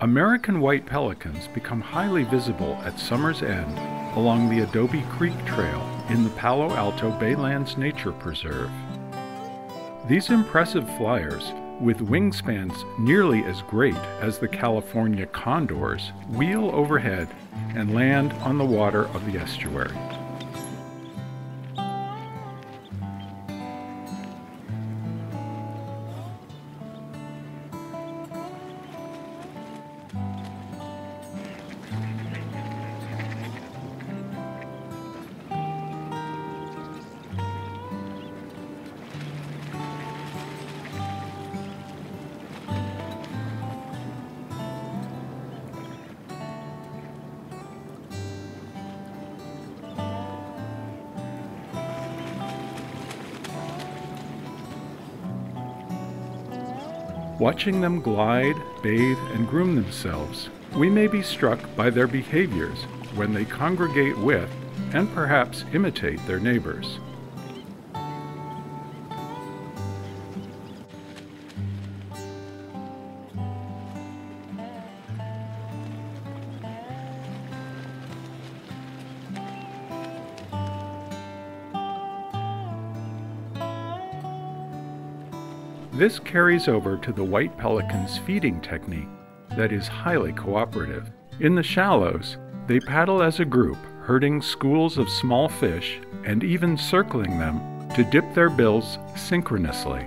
American white pelicans become highly visible at summer's end along the Adobe Creek Trail in the Palo Alto Baylands Nature Preserve. These impressive flyers, with wingspans nearly as great as the California condors, wheel overhead and land on the water of the estuary. Watching them glide, bathe, and groom themselves, we may be struck by their behaviors when they congregate with and perhaps imitate their neighbors. This carries over to the white pelican's feeding technique that is highly cooperative. In the shallows, they paddle as a group, herding schools of small fish and even circling them to dip their bills synchronously.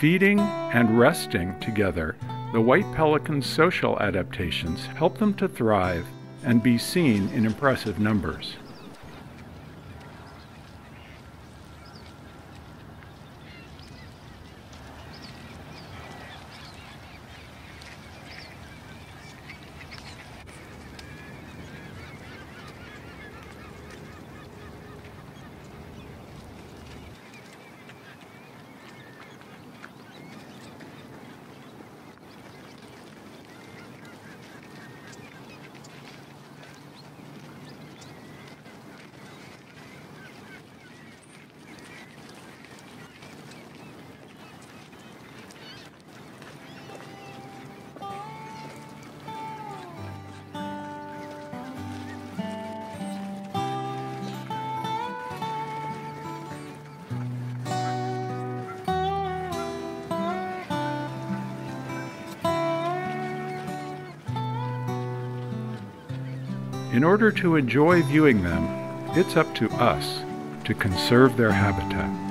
Feeding and resting together, the white pelican's social adaptations help them to thrive and be seen in impressive numbers. In order to enjoy viewing them, it's up to us to conserve their habitat.